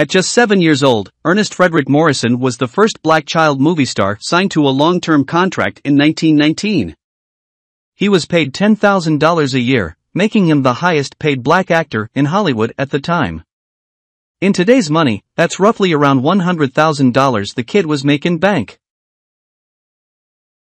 At just seven years old, Ernest Frederick Morrison was the first black child movie star signed to a long-term contract in 1919. He was paid $10,000 a year, making him the highest paid black actor in Hollywood at the time. In today's money, that's roughly around $100,000 the kid was making bank.